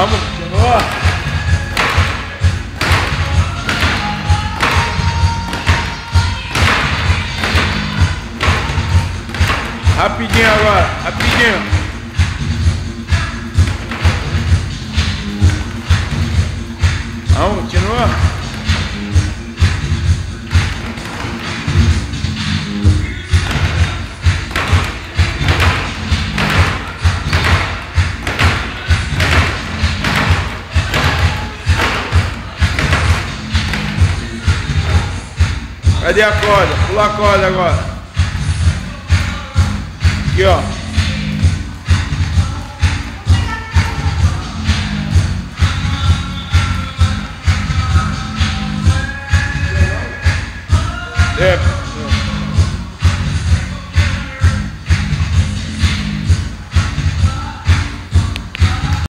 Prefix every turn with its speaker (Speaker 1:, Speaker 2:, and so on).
Speaker 1: Vamos, chegou. Rapidinho agora, rapidinho. Vamos, continua. Cadê a corda? Pula a corda agora. Aqui, ó. É.